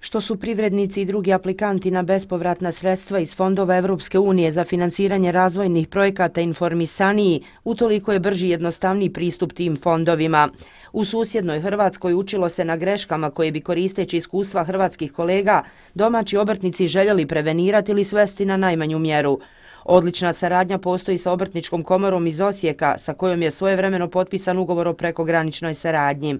što su privrednici i drugi aplikanti na bespovratna sredstva iz fondova Evropske unije za finansiranje razvojnih projekata informisaniji, utoliko je brži jednostavni pristup tim fondovima. U susjednoj Hrvatskoj učilo se na greškama koje bi koristeći iskustva hrvatskih kolega domaći obrtnici željeli prevenirati ili svesti na najmanju mjeru. Odlična saradnja postoji sa obrtničkom komorom iz Osijeka, sa kojom je svojevremeno potpisan ugovor o prekograničnoj saradnji.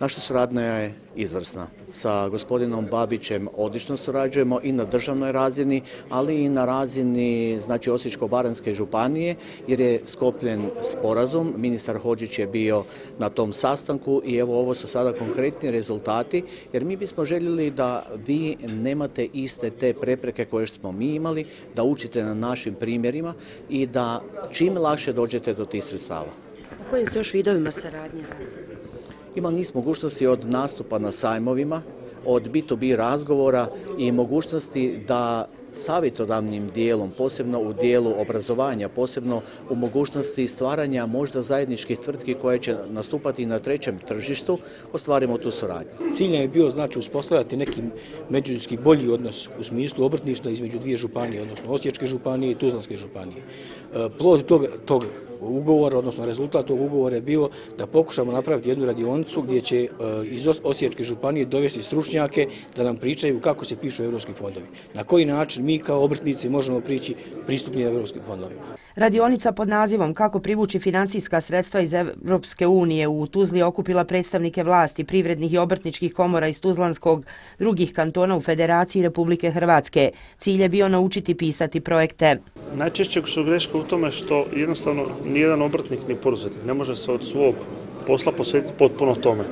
Naša suradnja je izvrsna. Sa gospodinom Babićem odlično surađujemo i na državnoj razini, ali i na razini znači, Osječko-Baranske županije, jer je skopljen sporazum. Ministar Hođić je bio na tom sastanku i evo ovo su sada konkretni rezultati, jer mi bismo željeli da vi nemate iste te prepreke koje smo mi imali, da učite na našim primjerima i da čim lakše dođete do tih sredstava. U kojim se još vidovima saradnje Ima niz mogućnosti od nastupa na sajmovima, od B2B razgovora i mogućnosti da savjetodavnim dijelom, posebno u dijelu obrazovanja, posebno u mogućnosti stvaranja možda zajedničkih tvrtki koje će nastupati na trećem tržištu, ostvarimo tu suradnju. Cilj je bio znači uspostavljati neki međuljudski bolji odnos u smislu obrtništva između dvije županije, odnosno Osječke županije i Tuzlanske županije. E, plod tog, tog ugovor, odnosno rezultat tog ugovora je bio da pokušamo napraviti jednu radionicu gdje će e, iz Osječke županije dovesti stručnjake da nam pričaju kako se pišu evropski fondovi. Na koji način mi kao obrtnici možemo prići pristupni evropskim fondovima. Radionica pod nazivom Kako privući finansijska sredstva iz Evropske unije u Tuzli okupila predstavnike vlasti, privrednih i obrtničkih komora iz Tuzlanskog, drugih kantona u Federaciji Republike Hrvatske. Cilj je bio naučiti pisati projekte. Najčešće su greške u tome što jednostavno nijedan obrtnik ni poduzetnik ne može se od svog posla posvetiti potpuno tome.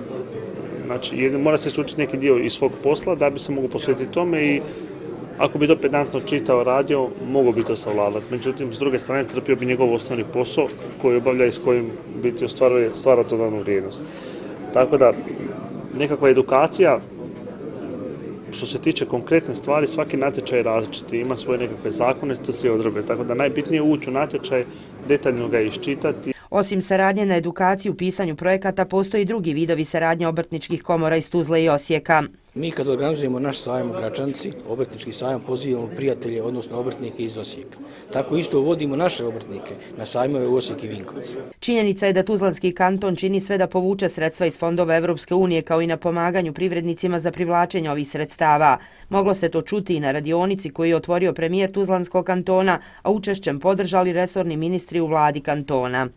Znači, mora se slučiti neki dio iz svog posla da bi se mogu posvetiti tome i ako bi to pedantno čitao radio, mogo bi to savladati. Međutim, s druge strane, trpio bi njegov osnovni posao koji obavlja i s kojim biti ostvaruje stvara to danu vrijednost. Tako da, nekakva edukacija, što se tiče konkretne stvari, svaki natječaj je različiti, ima svoje nekakve zakone, to se odrobe. Tako da, najbitnije je ući u natječaj, detaljno ga iščitati. Osim saradnje na edukaciju u pisanju projekata, postoji drugi vidovi saradnje obrtničkih komora iz Tuzle i Osijeka. Mi kad organizujemo naš sajam u Gračanci, obrtnički sajam, pozivamo prijatelje, odnosno obrtnike iz Osijeka. Tako isto uvodimo naše obrtnike na sajmove u Osijek i Vinkovci. Činjenica je da Tuzlanski kanton čini sve da povuče sredstva iz fondova Evropske unije kao i na pomaganju privrednicima za privlačenje ovih sredstava. Moglo se to čuti i na radionici koji je otvorio premijer Tuzlanskog kantona, a učešćem podržali resorni ministri u vladi kantona.